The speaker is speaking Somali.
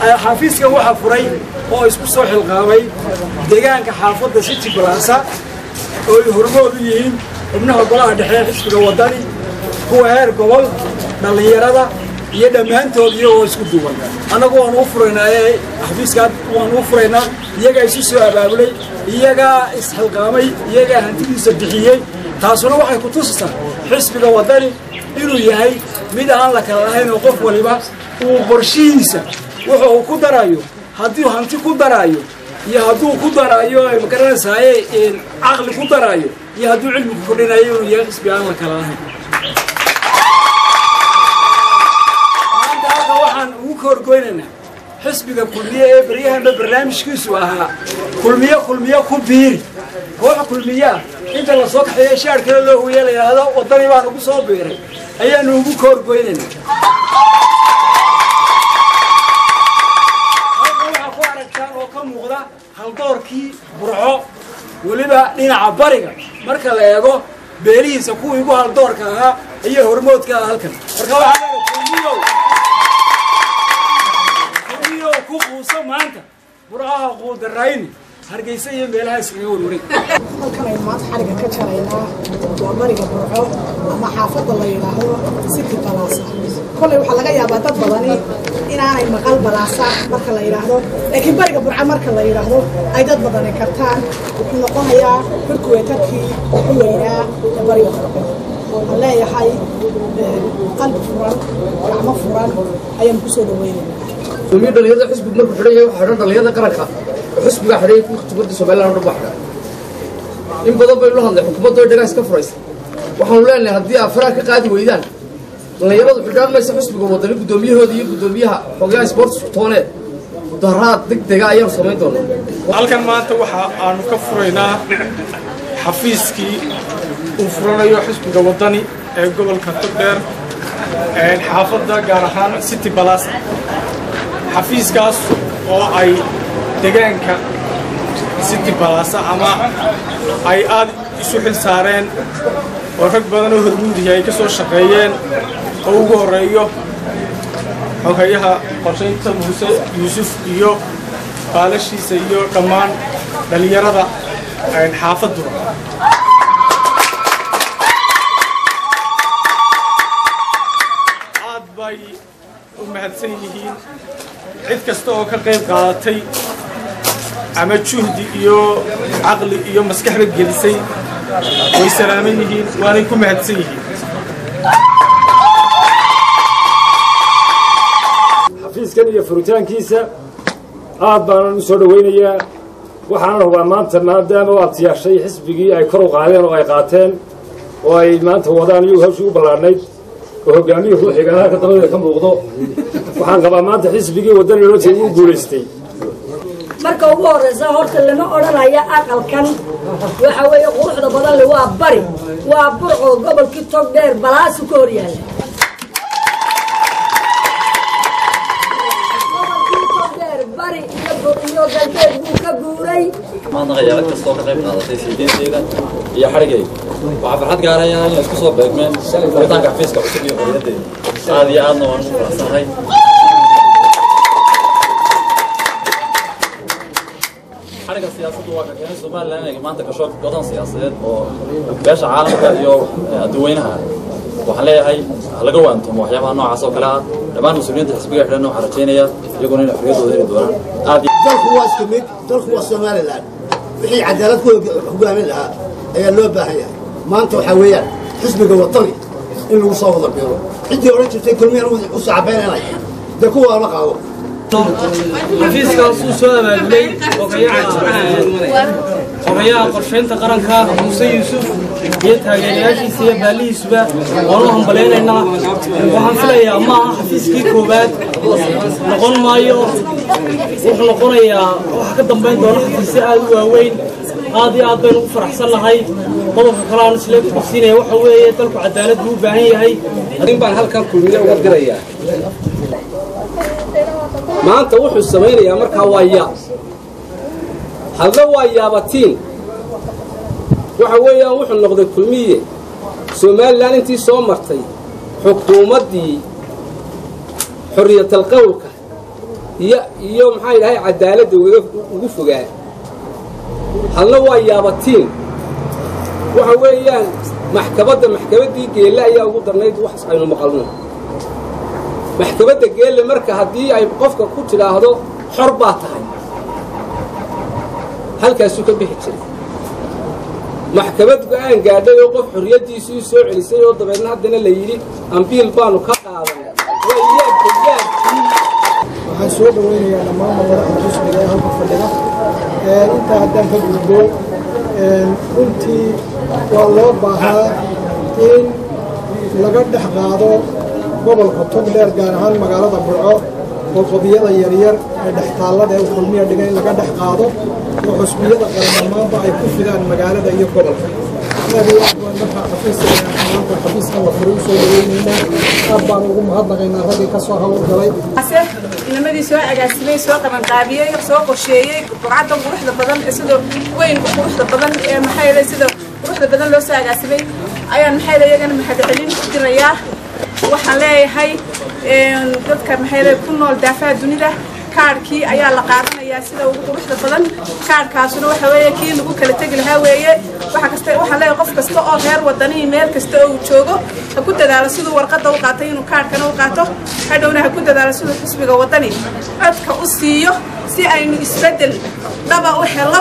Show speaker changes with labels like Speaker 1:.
Speaker 1: xafiiskan waxaa furay oo isku soo xilqaamay deegaanka xaafadda city balasa oo ay hormood u yihiin xubnaha golaha dhexe xisbiga waddani kuwa heer gobol dhallinyarada iyo dhammaantood iyagoo isku duwan. Annagu waanu u furaynaa ee xafiiskaan waanu u furaynaa iyagaa isu soo abaabulay iyagaa isxilqaamay iyagaa hantidiisa bixiyey taasuna waxay ku tusaysaa xisbiga waddani inuu yahay mid aan la kala lahayn oo qof waliba uu qorshihiisa wuxuu uu ku darayo hadduu hanti ku daraayo iyo hadduu ku daraayo magaranaysaye caqli ku daraayo iyo hadduu cilmi ku kordhinayo inuu yahay xisbi aan la kala lahayn. Maanta halka waxaan ugu kahorgoynaynaa xisbiga kulmiye ee baryahanba barnaamijkiisu ahaa kulmiye kulmiye ku biiri. Koox kulmiyaa inta la soo kaxeeye shaar kale loo huye la yidhaahdo waddani baan ugu soo biiray. Ayaanu ugu kahorgoynaynaa muuqda haldoorkii burco weliba dhinaca bariga. Marka la eego beelihiisa kuwii igu haldoorka ahaa ayaa hormoodka ah halkan marka kulmiyow ku quuso maanta. Burcaha quudarayni hargeysa iyo meelaha iskaga warwaray
Speaker 2: halkan aynu maanta xariga ka jaraynaa. Waa bariga burco ama xaafadda la yidhaahdo city balaasa kolley waxaa laga maqal balaasa marka la yidhaahdo laakiin bariga burco marka la yidhaahdo ay dad badani kartaan wuxuu noqonayaa horkuweetarkii ugu weynaa ee bariga burco waxaan leeyahay qalbi furan gacmo furan ayaan kusoo dhaweynaynaa
Speaker 3: kulmiye dhalinyarada xisbigu markuu xidhan yahay waxaa xidhan dhalinyarada qaranka xisbigaa xidhay xukuumadda somaliland oo dhan baa xidhan in badan baynu la hadlay xukuumadda oo dhagaas ka furaysa waxaanu leenahay haddii aad faraha ka qaadi weydaan dhallinyaradu xidhaan maysa xisbiga wadani guddoomiyahooda iyo guddoomiyaha. Xogayaha sports toone mudaharaad deg dega ayaanu samayn doonaa.
Speaker 4: Halkan maanta waxa aanu ka furaynaa xafiiskii uu furanayo xisbiga waddani ee gobolka togdheer xaafadda gaar ahaan city balas xafiiskaas oo ay degaanka city balasa ama ay aad isu xil saareen oo rag badan oo hormuudihi ay ka soo shaqeeyeen oo ugu horreeyo xogayaha qorshaynta muuse yuusuf iyo baalashiisa iyo dhammaan dhallinyarada xaafaddu. Aad bay u mahadsan yihiin. Cid kasta oo ka qayb qaadatay ama juhdi iyo caqli iyo maskaxba gelisay way salaaman yihiin waanay ku mahadsan yihiin
Speaker 5: xafiiskan iyo furitaankiisa aad baanan u soo dhowaynayaa waxaanan hubaa maanta maadaama u abtiyaashay xisbigii ay kor u qaadeen oo ay qaateen oo ay maanta wadaan iyagu hawshii u ballaadhnayd oo hogaamiyii ruuxiga halka dabadeeda ka muuqdo. Waxaan qabaa maanta xisbigii waddani lootii uu guulaystay
Speaker 6: marka ugu horraysa horta lama odhanaya aqalkan. Waxa weeye quruxda badan le waa bari waa burco gobolkii tog dheer balaasu ka hor yaalla guuray
Speaker 7: maanta qayaarad kastoo ka qayb qaadatay siideenteyda iyo xarigayga waxaa farxad gaaraya inay isku soo beegmeen furitaanka xafiiska cusub iyo qoriyadeeda aad iyo aadna waan ugu faraxsanahay. Xariga siyaasaddu waa ka keenay somalilan inay maanta gasho godan siyaasadeed oo beesha caalamka iyo dadweynaha waxaan leeyahay laga waantumo waxyaabaha noocaas oo kale ah. Dhammaan mas'uuliyiinta xisbiga xidhan waxaan rajaynayaa iyaguna inay xorriyaddooda heli doonaan. Aad
Speaker 8: dalku waa isku mid dalku waa somalilan wixii cadaalad ku hogaamin lahaa ayaa loo baahan yahay maanta waxaa weeyaan xisbiga waddani in lagu soo wada biiro. Ciddii odhan jirtay kulmiyan u sacabeynanaya dee kuwa la qaado?
Speaker 9: Xafiiskaas uu soo abaabulay xogayaha qorshaynta qaranka muuse yuusuf iyo taageerayaashiisa iyo baalihiisuba waanu hambalaynaynaa waxaan filayaa ma aha xafiiskii koowaad. Noqon maayo. Wuxuu noqonayaa waxa ka dambayn doona xafiisyo aad u waaweyn. Aad iyo aad baynu ugu faraxsan nahay qodobka kale aan isla kursiinaya waxa weeye dalku cadaalad buu u baahan yahay.
Speaker 10: Baan halkan kulmiye uga dirayaa maanta wuxuu samaynayaa markaa waa yaab hadna waa yaabatiin waxa weeyaan wuxuu noqday kulmiye. Somalilan intii soo martay xukuumaddii xorriyatalqowlka iyo iyo maxaa yidhahay cadaaladda ugu fogaa halna waa yaabatiin. Waxa weeyaan maxkabadda maxkamaddii geelle ayaa ugu darnayd wax aynu maqalno. Maxkamadda geelle marka haddii ay qofka ku tidhaahdo xor baa tahay. Halkaasuu ka bixi jiray maxkamad go'aan gaadhay oo qof xorriyaddiisii soo celisay oo dabeedna haddana la yidhi ambiil baanu ka qaadanay
Speaker 11: waxaan soo dhawaynayaa dhammaan madaxda xisbiga ee halka fadhida intaa haddaan ka gudbo runtii waa loo baahaa in laga dhex qaado gobolka togdheer gaar ahaan magaalada burco oo qobiyada yaryar ee dhextaallada ee kulmiya dhiga in laga dhex qaado oo xusbiyada qaranamaanba ay ku fidaan magaalada iyo gobolka. Ka soo
Speaker 12: agaasimay soo qabanqaabiyey soo qorsheeyey burcaddan quruxda badan sida weyn quruxda badan ee maxaa sida quruxda badan loo soo agaasimay ayaan maxaa iyagana mahadcelin u dirayaa. Waxaan leeyahay dadka yeelay ku nool daafaha dunida kaadhkii ayaa la qaadanayaa sida ugu quruxda badan. Kaadhkaasuna waxa weeye kii lagu kala tegi lahaa weeye. Waxa kasta waxaan leeyahay qof kasta oo reer wadanii meel kasta oo uu joogo ha ku dadaalo siduu warqadda u qaatay inuu kaadhkana u qaato. Hadhowna ha ku dadaalo siduu xisbiga wadani. Codka u siiyo si aynu isbeddel dhaba u helo